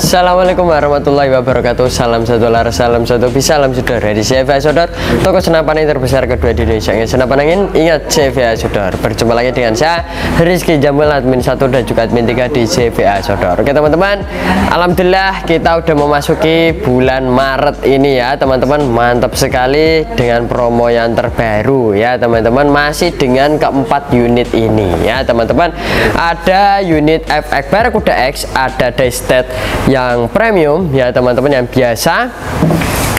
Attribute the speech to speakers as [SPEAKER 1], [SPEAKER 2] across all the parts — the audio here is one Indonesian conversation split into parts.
[SPEAKER 1] Assalamualaikum warahmatullahi wabarakatuh. Salam satu lar, salam satu bisa, salam saudara Di CVA Sodor, toko senapan yang terbesar kedua di Indonesia. Ingat senapan angin, ingat CVA Sodor. Berjumpa lagi dengan saya, Rizky Jamil Admin 1 dan juga admin 3 di CVA Sodor. Oke teman-teman, Alhamdulillah kita udah memasuki bulan Maret ini ya teman-teman. Mantap sekali dengan promo yang terbaru ya teman-teman. Masih dengan keempat unit ini ya teman-teman. Ada unit FX Barracuda X, ada Daystat yang premium ya teman-teman yang biasa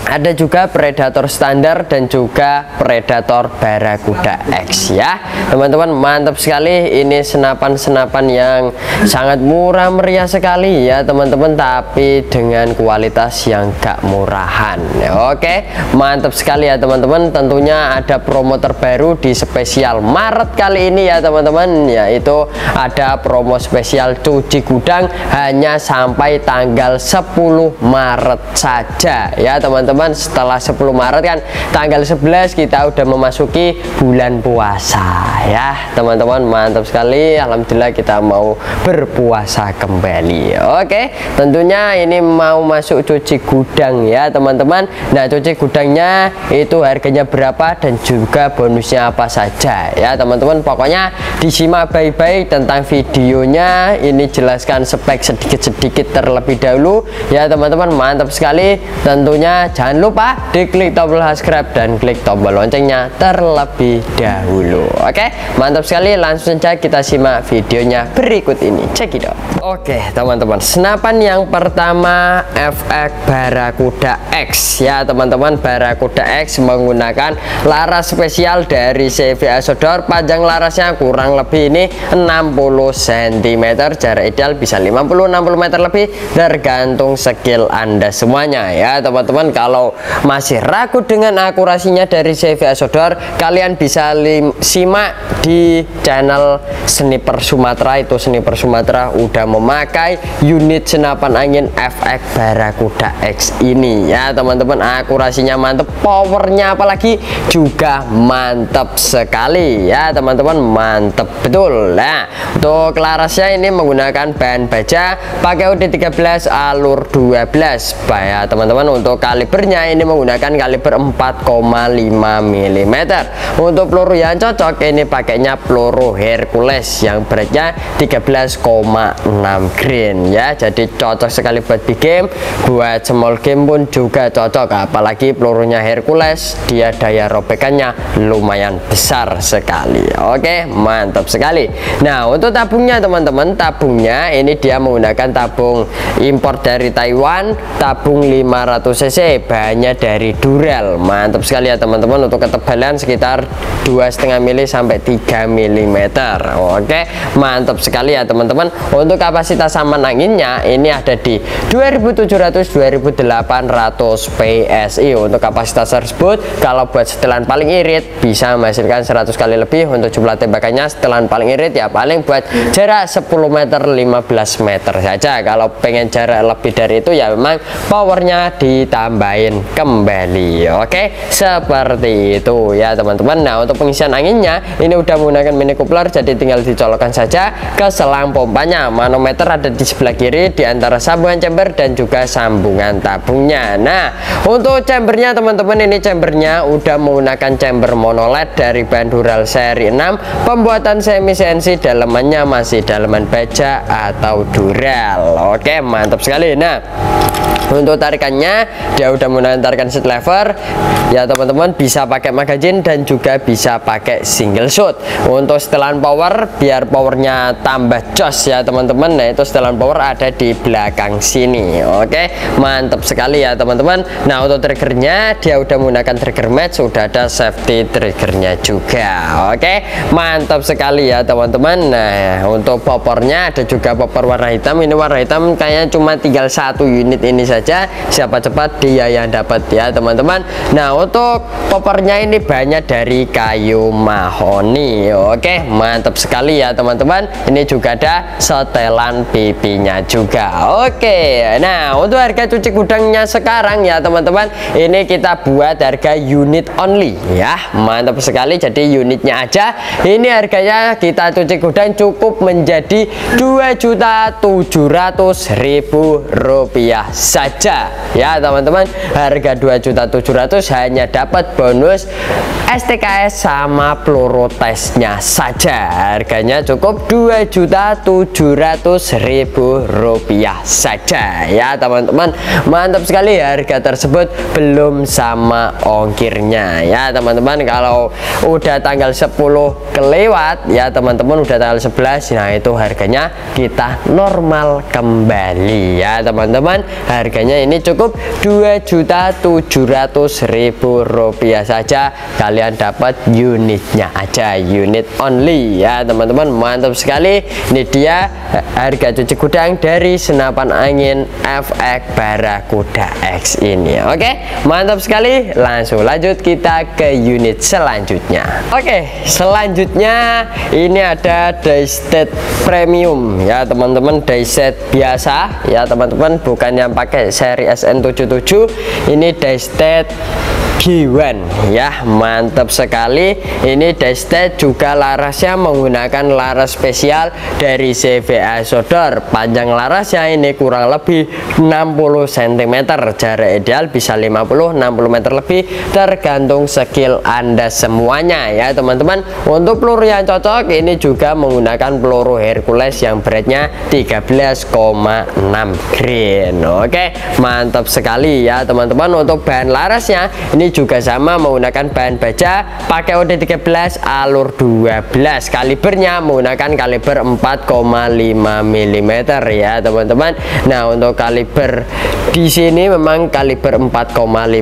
[SPEAKER 1] ada juga predator standar dan juga predator barakuda X ya. Teman-teman mantap sekali. Ini senapan-senapan yang sangat murah meriah sekali ya teman-teman. Tapi dengan kualitas yang gak murahan. Ya, oke. Mantap sekali ya teman-teman. Tentunya ada promo terbaru di spesial Maret kali ini ya teman-teman. Yaitu ada promo spesial cuci gudang hanya sampai tanggal 10 Maret saja ya teman-teman teman-teman setelah 10 Maret kan tanggal 11 kita udah memasuki bulan puasa ya. Teman-teman mantap sekali. Alhamdulillah kita mau berpuasa kembali. Oke tentunya ini mau masuk cuci gudang ya teman-teman. Nah cuci gudangnya itu harganya berapa dan juga bonusnya apa saja ya teman-teman. Pokoknya disimak baik-baik tentang videonya. Ini jelaskan spek sedikit-sedikit terlebih dahulu ya teman-teman. Mantap sekali. Tentunya jangan lupa diklik tombol subscribe dan klik tombol loncengnya terlebih dahulu. Oke, mantap sekali. Langsung saja kita simak videonya berikut ini. Cek it out. Oke, teman-teman. Senapan yang pertama FX Barakuda X ya, teman-teman. Barakuda X menggunakan laras spesial dari CVA Sodor. Panjang larasnya kurang lebih ini 60 cm. Jarak ideal bisa 50-60 meter lebih tergantung skill Anda semuanya ya, teman-teman. Kalau kalau masih ragu dengan akurasinya dari CVA Sodor kalian bisa simak di channel Sniper Sumatera itu Sniper Sumatera udah memakai unit senapan angin FX Barakuda X ini. Ya teman-teman akurasinya mantep powernya apalagi juga mantap sekali. Ya teman-teman mantep betul. Nah untuk larasnya ini menggunakan bahan baja pakai UD 13 alur 12 ya teman-teman untuk kalibernya ini menggunakan kaliber 4,5 mm untuk peluru yang cocok ini pakainya peluru Hercules yang beratnya 13,6 grain ya. Jadi cocok sekali buat big game buat small game pun juga cocok. Apalagi pelurunya Hercules dia daya robekannya lumayan besar sekali. Oke mantap sekali. Nah untuk tabungnya teman-teman tabungnya ini dia menggunakan tabung impor dari Taiwan tabung 500 cc bahannya dari Dural mantap sekali ya teman-teman. Untuk ketebalan sekitar 2,5 mili sampai 3 mm oke mantap sekali ya teman-teman. Untuk kapasitas saman anginnya ini ada di 2700-2800 PSI untuk kapasitas tersebut kalau buat setelan paling irit bisa menghasilkan 100 kali lebih. Untuk jumlah tembakannya setelan paling irit ya paling buat jarak 10 meter 15 meter saja. Kalau pengen jarak lebih dari itu ya memang powernya ditambahin kembali. Oke seperti itu ya teman-teman. Nah untuk pengisian anginnya ini udah menggunakan mini coupler jadi tinggal dicolokkan saja ke selang pompanya. Manometer ada di sebelah kiri di antara sambungan chamber dan juga sambungan tabungnya. Nah untuk chambernya teman-teman ini chambernya udah menggunakan chamber monoled dari bahan Dural seri 6 pembuatan semi CNC dalemannya masih daleman baja atau Dural oke mantap sekali. Nah untuk tarikannya dia udah menantarkan seat lever. Ya teman-teman bisa pakai magazine dan juga bisa pakai single shot untuk setelan power biar powernya tambah jos ya teman-teman. Nah itu setelan power ada di belakang sini. Oke mantap sekali ya teman-teman. Nah untuk triggernya dia udah menggunakan trigger match sudah ada safety triggernya juga. Oke mantap sekali ya teman-teman. Nah untuk popornya ada juga popor warna hitam. Ini warna hitam kayaknya cuma tinggal satu unit ini saja. Siapa cepat dia yang dapat ya teman-teman. Nah untuk poppernya ini banyak dari kayu mahoni ini oke. Mantap sekali ya teman-teman. Ini juga ada setelan pipinya juga. Oke. Nah untuk harga cuci gudangnya sekarang ya teman-teman ini kita buat harga unit only ya. Mantap sekali. Jadi unitnya aja. Ini harganya kita cuci gudang cukup menjadi 2.700.000 rupiah saja. Ya teman-teman harga 2.700 hanya dapat bonus STKS sama peluru tesnya saja harganya cukup 2.700.000 rupiah saja. Ya teman-teman mantap sekali harga tersebut. Belum sama ongkirnya. Ya teman-teman kalau udah tanggal 10 kelewat ya teman-teman udah tanggal 11 nah itu harganya kita normal kembali. Ya teman-teman harganya ini cukup 2.700.000 rupiah saja. Kalian dapat unitnya aja unit only. Ya teman-teman mantap sekali. Ini dia eh, harga cuci gudang dari senapan angin FX Barakuda X ini. Oke mantap sekali. Langsung lanjut kita ke unit selanjutnya. Oke selanjutnya ini ada dayset premium. Ya teman-teman dayset biasa. Ya teman-teman bukan yang pakai seri SN77 ini dayset G1 ya mantap sekali. Ini dashset juga larasnya menggunakan laras spesial dari CVA Sodor. Panjang larasnya ini kurang lebih 60 cm jarak ideal bisa 50-60 meter lebih tergantung skill anda semuanya. Ya teman-teman untuk peluru yang cocok ini juga menggunakan peluru Hercules yang beratnya 13,6 green oke mantap sekali. Ya teman-teman untuk bahan larasnya ini juga sama menggunakan bahan baja pakai OD13 alur 12 kalibernya menggunakan kaliber 4,5 mm ya teman-teman. Nah untuk kaliber di sini memang kaliber 4,5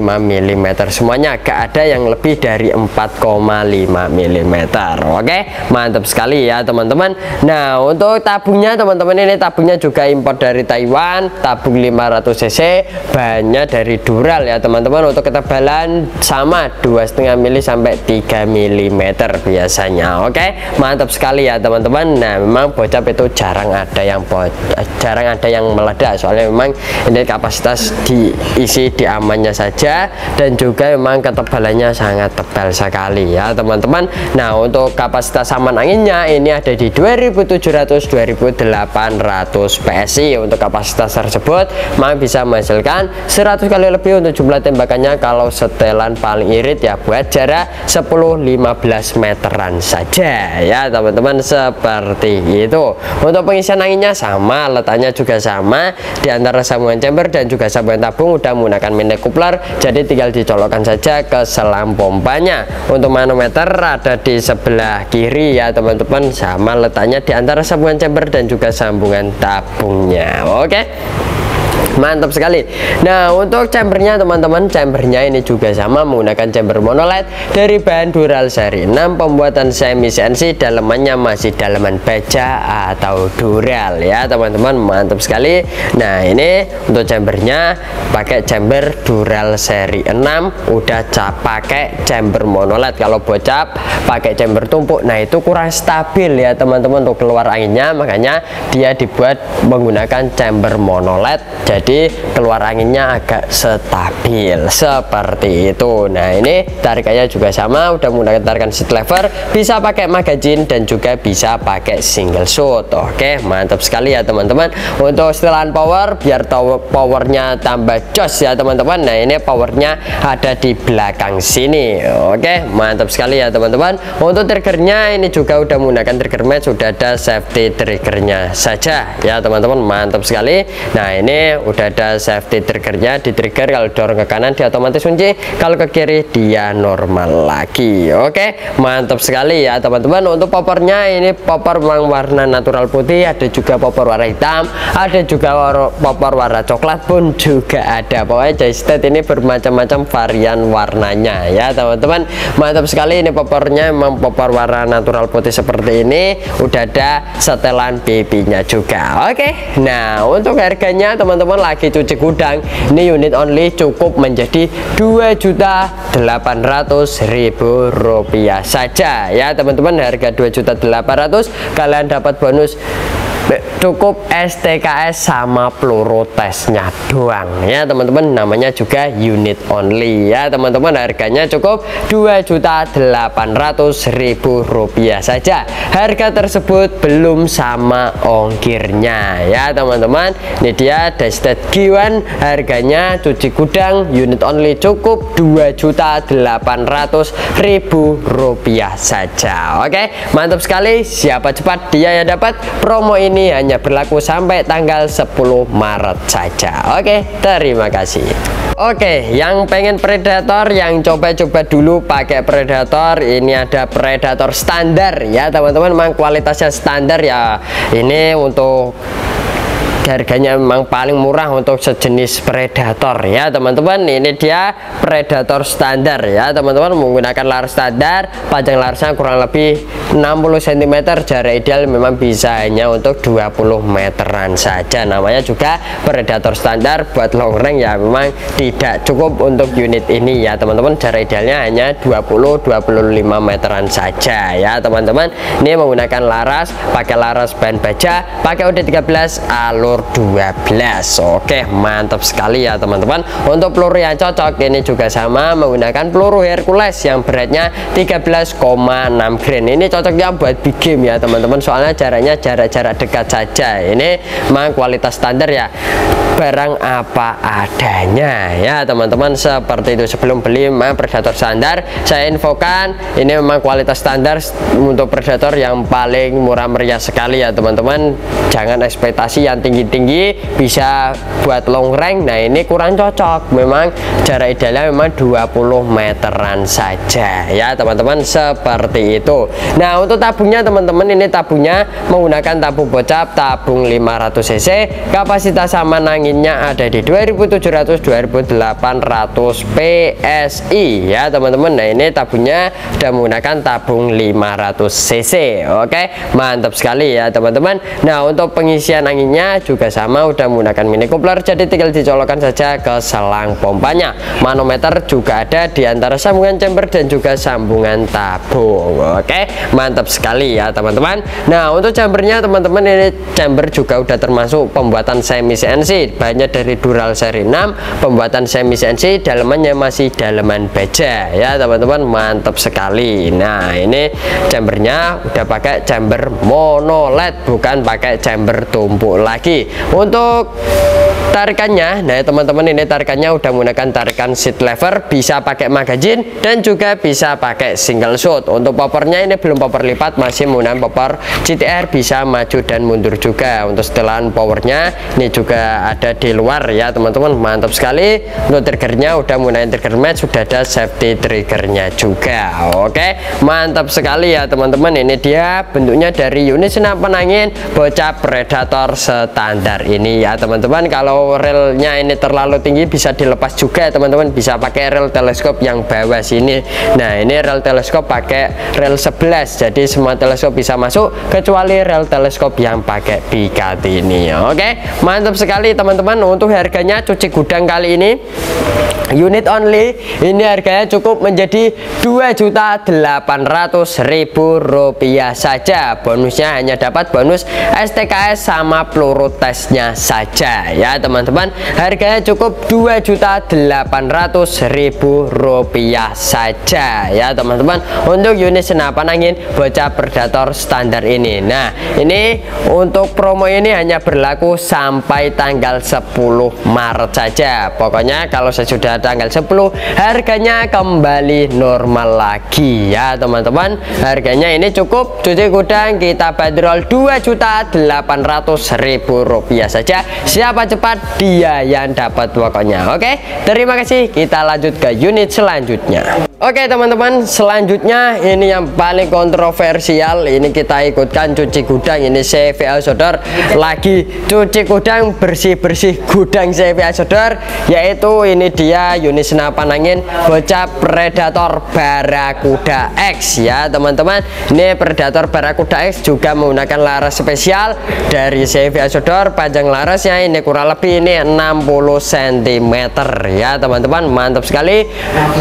[SPEAKER 1] mm semuanya gak ada yang lebih dari 4,5 mm oke mantap sekali ya teman-teman. Nah untuk tabungnya teman-teman ini tabungnya juga impor dari Taiwan tabung 500 cc bahannya dari Dural ya teman-teman. Untuk ketebalan sama dua setengah mili sampai 3 mm biasanya. Oke mantap sekali ya teman-teman. Nah memang bocap itu jarang ada yang jarang ada yang meledak. Soalnya memang ini kapasitas diisi di amannya saja dan juga memang ketebalannya sangat tebal sekali ya teman-teman. Nah untuk kapasitas aman anginnya ini ada di 2700 2800 PSI untuk kapasitas tersebut memang bisa menghasilkan 100 kali lebih untuk jumlah tembakannya kalau setelan paling irit ya buat jarak 10-15 meteran saja ya teman-teman seperti itu. Untuk pengisian anginnya sama letaknya juga sama di antara sambungan chamber dan juga sambungan tabung udah menggunakan mini coupler jadi tinggal dicolokkan saja ke selang pompanya. Untuk manometer ada di sebelah kiri ya teman-teman sama letaknya di antara sambungan chamber dan juga sambungan tabungnya. Oke? okay? Mantap sekali. Nah untuk chambernya teman-teman chambernya ini juga sama menggunakan chamber monolith dari bahan dural seri 6 pembuatan semi CNC dalemannya masih daleman baja atau dural ya teman-teman. Mantap sekali. Nah ini untuk chambernya pakai chamber dural seri 6 udah cap pakai chamber monolith kalau bocap pakai chamber tumpuk. Nah itu kurang stabil ya teman-teman untuk keluar anginnya. Makanya dia dibuat menggunakan chamber monolith jadi jadi keluar anginnya agak stabil. Seperti itu. Nah ini tarikannya juga sama. Udah menggunakan tarikan seat lever. Bisa pakai magazine dan juga bisa pakai single shoot oke mantap sekali ya teman-teman. Untuk setelan power biar powernya tambah jos ya teman-teman. Nah ini powernya ada di belakang sini. Oke mantap sekali ya teman-teman. Untuk triggernya ini juga udah menggunakan trigger match. Sudah ada safety triggernya saja ya teman-teman. Mantap sekali. Nah ini udah udah ada safety triggernya di trigger kalau dorong ke kanan dia otomatis kunci. Kalau ke kiri dia normal lagi. Oke mantap sekali ya teman-teman. Untuk popornya ini popor warna natural putih ada juga popor warna hitam ada juga popor warna coklat pun juga ada. Pokoknya joystick ini bermacam-macam varian warnanya ya teman-teman. Mantap sekali ini popornya memang popor warna natural putih seperti ini. Udah ada setelan pipinya juga. Oke nah untuk harganya teman-teman lagi cuci gudang. Ini unit only cukup menjadi 2.800.000 rupiah saja. Ya teman-teman harga 2.800 kalian dapat bonus cukup STKS sama peluru tesnya doang ya teman-teman namanya juga unit only. Ya teman-teman harganya cukup 2.800.000 rupiah saja. Harga tersebut belum sama ongkirnya. Ya teman-teman ini dia Destet Giwan harganya cuci gudang unit only cukup 2.800.000 rupiah saja. Oke mantap sekali. Siapa cepat dia yang dapat. Promo ini ini hanya berlaku sampai tanggal 10 Maret saja. Oke terima kasih. Oke yang pengen predator yang coba-coba dulu pakai predator ini ada predator standar ya teman-teman. Memang kualitasnya standar ya. Ini untuk harganya memang paling murah untuk sejenis predator. Ya teman-teman ini dia predator standar. Ya teman-teman menggunakan laras standar panjang larasnya kurang lebih 60 cm jarak ideal memang bisa hanya untuk 20 meteran saja. Namanya juga predator standar buat long range. Ya memang tidak cukup untuk unit ini. Ya teman-teman jarak idealnya hanya 20-25 meteran saja. Ya teman-teman ini menggunakan laras pakai laras ban baja pakai UD 13 alur 12 oke mantap sekali ya teman-teman. Untuk peluru yang cocok ini juga sama menggunakan peluru Hercules yang beratnya 13,6 grain ini cocoknya buat big game ya teman-teman. Soalnya jaraknya jarak-jarak dekat saja. Ini memang kualitas standar ya. Barang apa adanya ya teman-teman. Seperti itu sebelum beli memang predator standar. Saya infokan ini memang kualitas standar untuk predator yang paling murah meriah sekali ya teman-teman. Jangan ekspektasi yang tinggi-tinggi bisa buat long range nah ini kurang cocok. Memang jarak idealnya memang 20 meteran saja ya teman-teman seperti itu. Nah untuk tabungnya teman-teman ini tabungnya menggunakan tabung bocap tabung 500 cc. Kapasitas sama anginnya ada di 2700 2800 PSI ya teman-teman. Nah ini tabungnya sudah menggunakan tabung 500 cc. Oke mantap sekali ya teman-teman. Nah untuk pengisian anginnya juga sama udah menggunakan mini coupler jadi tinggal dicolokkan saja ke selang pompanya. Manometer juga ada di antara sambungan chamber dan juga sambungan tabung. Oke mantap sekali ya teman-teman. Nah untuk chambernya teman-teman ini chamber juga udah termasuk pembuatan semi CNC bahannya dari Dural seri 6 pembuatan semi CNC dalamannya masih dalaman baja ya teman-teman. Mantap sekali. Nah ini chambernya udah pakai chamber mono led bukan pakai chamber tumpuk lagi untuk tarikannya nah teman-teman ini tarikannya udah menggunakan tarikan seat lever bisa pakai magazine dan juga bisa pakai single shot. Untuk poppernya ini belum popper lipat masih menggunakan popper GTR bisa maju dan mundur juga. Untuk setelan powernya ini juga ada di luar ya teman-teman. Mantap sekali. Untuk triggernya udah menggunakan trigger match sudah ada safety triggernya juga. Oke mantap sekali ya teman-teman. Ini dia bentuknya dari unit senapan angin bocah predator standar ini ya teman-teman. Kalau relnya ini terlalu tinggi bisa dilepas juga ya teman-teman. Bisa pakai rel teleskop yang bawah sini. Nah ini rel teleskop pakai rel 11 jadi semua teleskop bisa masuk kecuali rel teleskop yang pakai pikat ini. Oke mantap sekali teman-teman. Untuk harganya cuci gudang kali ini unit only. Ini harganya cukup menjadi 2.800.000 rupiah saja. Bonusnya hanya dapat bonus STKS sama peluru tesnya saja ya teman-teman. Harganya cukup 2.800.000 rupiah saja ya teman-teman. Untuk unit senapan angin bocah predator standar ini. Nah ini untuk promo ini hanya berlaku sampai tanggal 10 Maret saja. Pokoknya kalau sesudah tanggal 10 harganya kembali normal lagi ya teman-teman. Harganya ini cukup cuci gudang kita bandrol 2.800.000 rupiah saja. Siapa cepat dia yang dapat pokoknya. Oke terima kasih. Kita lanjut ke unit selanjutnya Oke teman-teman selanjutnya ini yang paling kontroversial. Ini kita ikutkan cuci gudang. Ini CVA Sodor lagi cuci gudang bersih-bersih gudang CVA Sodor. Yaitu ini dia unit senapan angin bocah predator Barakuda X. Ya teman-teman ini predator Barakuda X juga menggunakan laras spesial dari CVA Sodor. Panjang larasnya ini kurang lebih ini 60 cm ya teman-teman mantap sekali.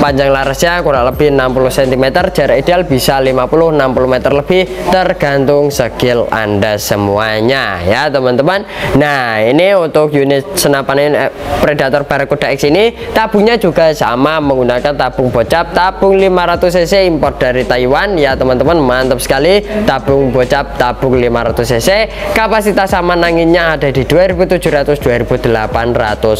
[SPEAKER 1] Panjang larasnya kurang lebih 60 cm jarak ideal bisa 50-60 meter lebih tergantung skill anda semuanya ya teman-teman. Nah ini untuk unit senapan eh, Predator Barracuda X ini tabungnya juga sama menggunakan tabung bocap tabung 500 cc impor dari Taiwan ya teman-teman mantap sekali. Tabung bocap tabung 500 cc kapasitas sama anginnya ada di 2700-2800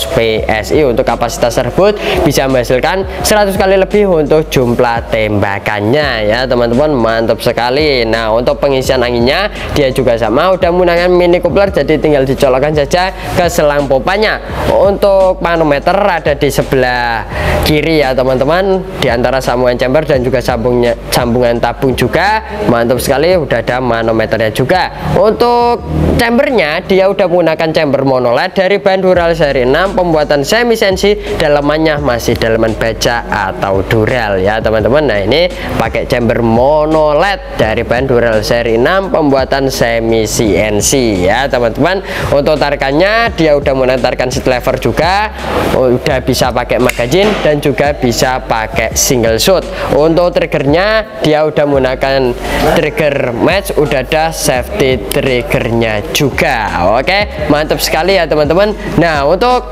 [SPEAKER 1] PSI untuk kapasitas tersebut bisa menghasilkan 100 kali lebih untuk jumlah tembakannya ya teman-teman. Mantap sekali. Nah untuk pengisian anginnya dia juga sama. Udah menggunakan mini coupler jadi tinggal dicolokkan saja ke selang popanya untuk manometer ada di sebelah kiri ya teman-teman. Di antara sambungan chamber dan juga sambungnya sambungan tabung juga. Mantap sekali. Udah ada manometernya juga. Untuk chambernya dia udah menggunakan chamber monoled dari bahan dural seri 6 pembuatan semi sensi dalamannya masih dalaman baja atau dural ya teman-teman. Nah ini pakai chamber mono led dari bahan Dural seri 6 pembuatan semi CNC ya teman-teman. Untuk tarikannya dia udah menantarkan seat lever juga udah bisa pakai magazine dan juga bisa pakai single shoot untuk triggernya dia udah menggunakan trigger match udah ada safety triggernya juga. Oke mantap sekali ya teman-teman. Nah untuk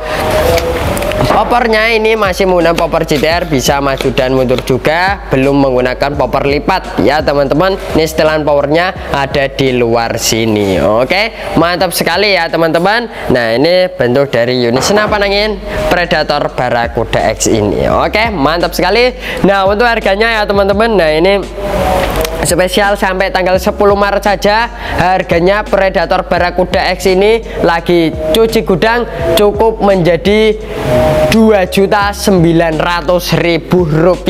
[SPEAKER 1] Poppernya ini masih menggunakan popper GTR bisa maju dan juga belum menggunakan popper lipat. Ya teman-teman ini setelan powernya ada di luar sini. Oke mantap sekali ya teman-teman. Nah ini bentuk dari unit senapan angin Predator Barracuda X ini. Oke mantap sekali. Nah untuk harganya ya teman-teman nah ini spesial sampai tanggal 10 Maret saja. Harganya Predator Barracuda X ini lagi cuci gudang cukup menjadi 2.900.000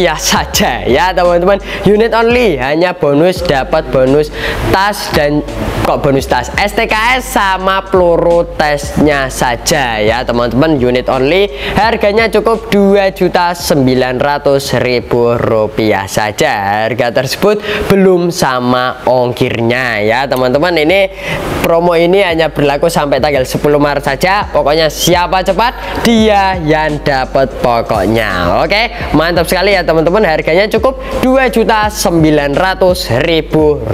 [SPEAKER 1] rupiah saja. Ya teman-teman unit only. Hanya bonus dapat bonus tas dan kok bonus tas? STKS sama peluru tesnya saja. Ya teman-teman unit only. Harganya cukup 2.900.000 rupiah saja. Harga tersebut belum sama ongkirnya. Ya teman-teman ini promo ini hanya berlaku sampai tanggal 10 Maret saja. Pokoknya siapa cepat dia yang dapat pokoknya. Oke mantap sekali ya teman-teman harganya cukup 2.900.000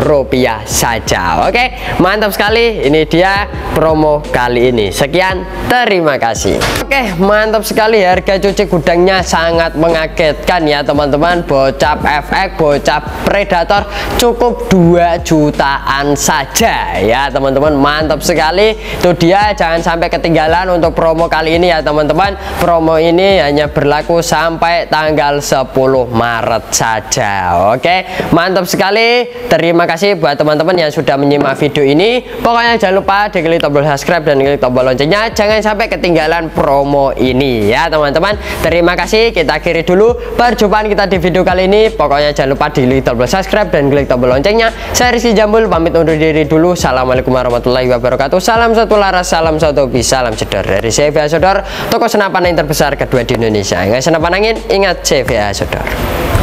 [SPEAKER 1] rupiah saja. Oke mantap sekali. Ini dia promo kali ini. Sekian terima kasih. Oke mantap sekali. Harga cuci gudangnya sangat mengagetkan ya teman-teman. Bocap efek bocap predator cukup 2 jutaan saja ya teman-teman. Mantap sekali. Itu dia jangan sampai ketinggalan untuk promo kali ini ya teman-teman. Promo ini hanya berlaku sampai tanggal 10 Maret saja. Oke mantap sekali. Terima kasih buat teman-teman yang sudah menyimak video ini. Pokoknya jangan lupa diklik tombol subscribe dan klik tombol loncengnya. Jangan sampai ketinggalan promo ini ya teman-teman. Terima kasih. Kita akhiri dulu perjumpaan kita di video kali ini. Pokoknya jangan lupa diklik tombol subscribe dan klik tombol loncengnya. Saya Rizky Jambul pamit undur diri dulu. Assalamualaikum warahmatullahi wabarakatuh. Salam satu laras salam satu hobi salam cedor dari CVA Sodor toko senapan yang terbesar kedua di Indonesia. Ingat senapan angin ingat CVA Sodor matter